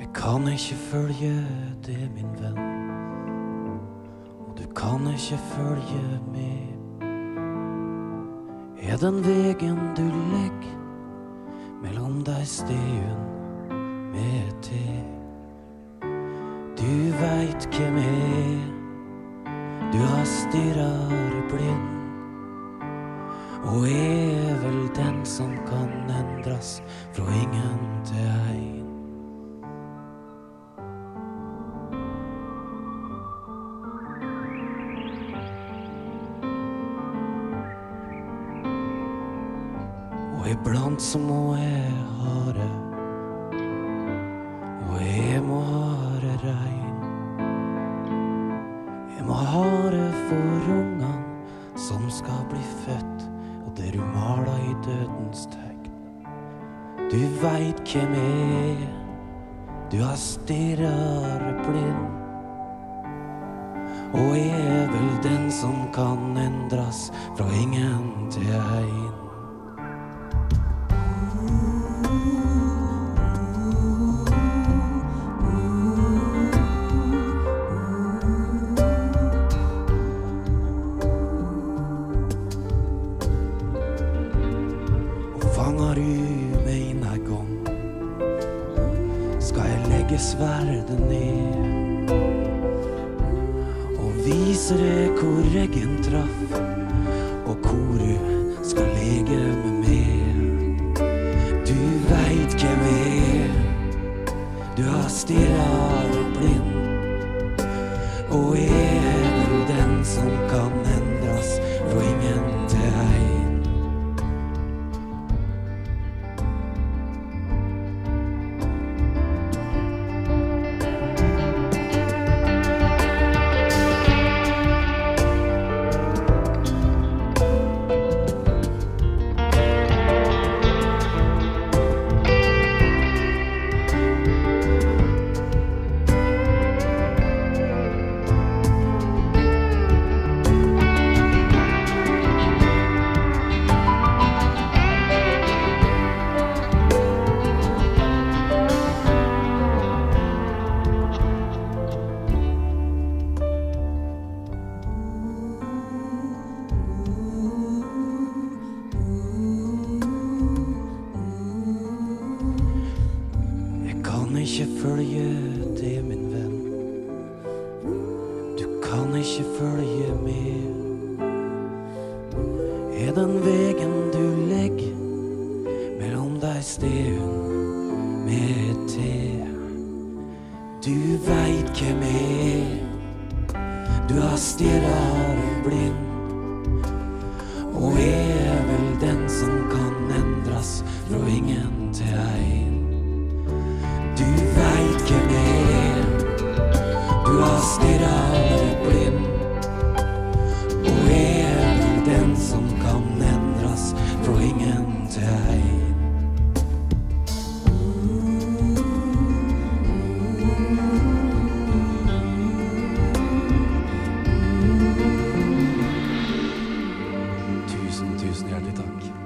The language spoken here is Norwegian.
Jeg kan ikke følge det, min venn. Og du kan ikke følge med. Er den vegen du legger mellom deg stien med te? Du veit hvem er. Du har stirrar blind. Og er vel den som kan endres fra ingen til ein. Og iblant så må jeg ha det. Og jeg må ha det rein. For ungene som skal bli født, og det du maler i dødens tegn. Du veit hvem jeg er. Du har stirrar blind. Og jeg er vel den som kan endres fra ingen til ein. Fanger du meg inn ei gong, skal jeg legge sverdet ned. Og vise deg hvor eggen traff, og hvor du skal lege ikke følge det, min venn. Du kan ikke følge med. Er den vegen du legger mellom deg stien med te? Du veit hvem jeg er. Du har stirra blind. Og er stirrer blind. Og er den som kan endres fra ingen til. Tusen, tusen hjertelig takk.